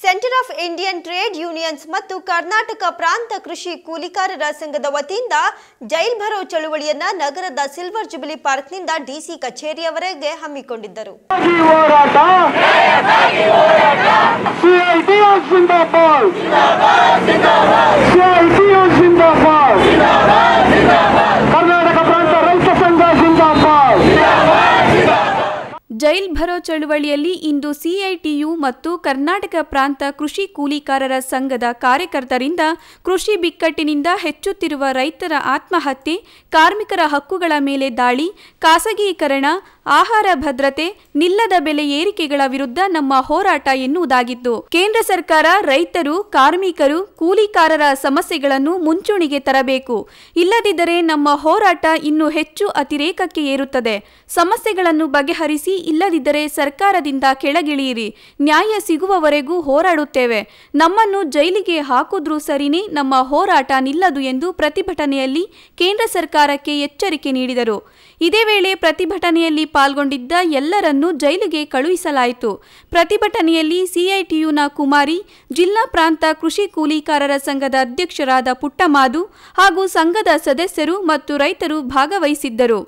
Centre of Indian trade unions ಮತ್ತು ಕರ್ನಾಟಕ ಪ್ರಾಂತ ಕೃಷಿ ಕೂಲಿಕಾರರ ಸಂಘದ ವತಿಯಿಂದ ಜೈಲ್ ಭರೋ ಚಳುವಳಿಯನ್ನ ನಗರದ ಸಿಲ್ವರ್ ಜುಬಿಲಿ ಪಾರ್ಕ್ನಿಂದ ಡಿಸಿ ಕಚೇರಿಯವರೆಗೆ ಹಮ್ಮಿಕೊಂಡಿದ್ದರು ಈ ಹೋರಾಟ ಸಿಐಟಿಯು ಜಿಂದಾಬಾದ್ ಸಿಐಟಿಯು ಜಿಂದಾಬಾದ್ ಕರ್ನಾಟಕ ಪ್ರಾಂತ ರೈತ ಸಂಘ ಜಿಂದಾಬಾದ್ ಜೈಲ್ ಭರೋ ಚಳುವಳಿಯಲ್ಲಿ ಇಂದು ಸಿಐಟಿಯು ಮತ್ತು ಕರ್ನಾಟಕ ಪ್ರಾಂತ ಕೃಷಿ ಕೂಲಿಕಾರರ ಸಂಘದ ಕಾರ್ಯಕರ್ತರಿಂದ ಕೃಷಿ ಬಿಕ್ಕಟ್ಟಿನಿಂದ ಹೆಚ್ಚುತ್ತಿರುವ ರೈತರ ಆತ್ಮಹತ್ಯೆ, ಕಾರ್ಮಿಕರ ಹಕ್ಕುಗಳ ಮೇಲೆ ದಾಳಿ, ಖಾಸಗೀಕರಣ, ಆಹಾರ ಭದ್ರತೆ, ನಿಲ್ಲದ ಬೆಲೆ ಏರಿಕೆಗಳ ವಿರುದ್ಧ ನಮ್ಮ ಹೋರಾಟ ಎನ್ನುವುದಾಗಿತ್ತು. ಕೇಂದ್ರ ಸರ್ಕಾರ ರೈತರು, ಕಾರ್ಮಿಕರು, ಕೂಲಿಕಾರರ ಸಮಸ್ಯೆಗಳನ್ನು ಮುಂಚೂಣಿಗೆ ತರಬೇಕು. ಇಲ್ಲದಿದ್ದರೆ ನಮ್ಮ ಹೋರಾಟ ಇನ್ನೂ ಹೆಚ್ಚು ಅತಿರೇಕಕ್ಕೆ ಏರುತ್ತದೆ. ಸಮಸ್ಯೆಗಳನ್ನು ಬಗೆಹರಿಸಿ ಇಲ್ಲದಿದ್ದರೆ ಸರ್ಕಾರದಿಂದ ಕೆಳಗಿಳಿಯಿರಿ. ನ್ಯಾಯ ಸಿಗುವವರೆಗೂ ಹೋರಾಡುತ್ತೇವೆ. ನಮ್ಮನ್ನು ಜೈಲಿಗೆ ಹಾಕಿದ್ರೂ ಸರಿನೇ ನಮ್ಮ ಹೋರಾಟ ನಿಲ್ಲದು ಎಂದು ಪ್ರತಿಭಟನೆಯಲ್ಲಿ ಕೇಂದ್ರ ಸರ್ಕಾರಕ್ಕೆ ಎಚ್ಚರಿಕೆ ನೀಡಿದರು. ಇದೇ ವೇಳೆ ಪ್ರತಿಭಟನೆಯಲ್ಲಿ ಪಾಲ್ಗೊಂಡಿದ್ದ ಎಲ್ಲರನ್ನೂ ಜೈಲಿಗೆ ಕಳುಹಿಸಲಾಯಿತು. ಪ್ರತಿಭಟನೆಯಲ್ಲಿ ಸಿಐಟಿಯುನ ಕುಮಾರಿ, ಜಿಲ್ಲಾ ಪ್ರಾಂತ ಕೃಷಿ ಕೂಲಿಕಾರರ ಸಂಘದ ಅಧ್ಯಕ್ಷರಾದ ಪುಟ್ಟಮಾದು ಹಾಗೂ ಸಂಘದ ಸದಸ್ಯರು ಮತ್ತು ರೈತರು ಭಾಗವಹಿಸಿದ್ದರು.